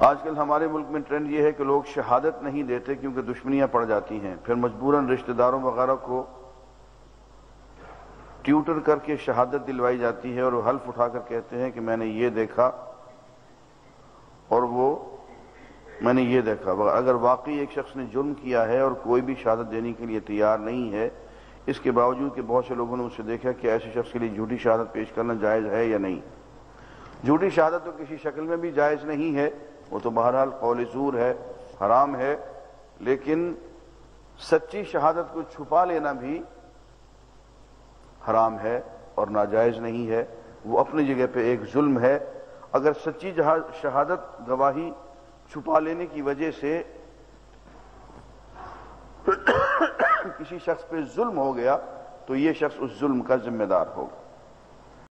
آج کل ہمارے ملک میں ٹرینڈ یہ ہے کہ لوگ شہادت نہیں دیتے کیونکہ دشمنیاں پڑ جاتی ہیں۔ پھر مجبوراً رشتہ داروں وغیرہ کو ٹیوٹر کر کے شہادت دلوائی جاتی ہے اور وہ حلف اٹھا کر کہتے ہیں کہ میں نے یہ دیکھا اور وہ میں نے یہ دیکھا۔ اگر واقعی ایک شخص نے جرم کیا ہے اور کوئی بھی شہادت دینے کے لیے تیار نہیں ہے، اس کے باوجود کہ بہت سے لوگوں نے اسے دیکھا کہ ایسے شخص کے لیے جھوٹی شہادت پیش کرنا جائز ہے یا نہیں۔ جھوٹی شہادت تو کسی شکل میں بھی جائز نہیں ہے وہ تو بہرحال قول زور ہے، حرام ہے، لیکن سچی شہادت کو چھپا لینا بھی حرام ہے اور ناجائز نہیں ہے۔ وہ اپنی جگہ پہ ایک ظلم ہے۔ اگر سچی شہادت گواہی چھپا لینے کی وجہ سے کسی شخص پہ ظلم ہو گیا، تو یہ شخص اس ظلم کا ذمہ دار ہوگا۔